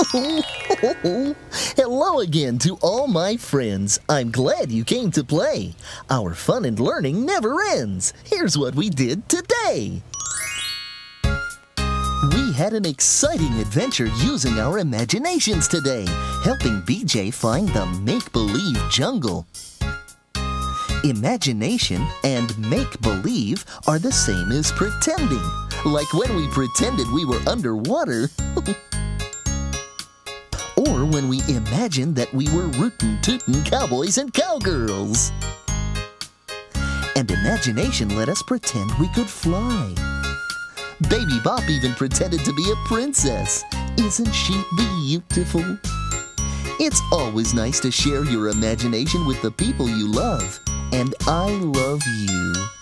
Hello again to all my friends. I'm glad you came to play. Our fun and learning never ends. Here's what we did today. We had an exciting adventure using our imaginations today, helping BJ find the make-believe jungle. Imagination and make-believe are the same as pretending, like when we pretended we were underwater or when we imagined that we were rootin' tootin' cowboys and cowgirls. And imagination let us pretend we could fly. Baby Bop even pretended to be a princess. Isn't she beautiful? It's always nice to share your imagination with the people you love, and I love you.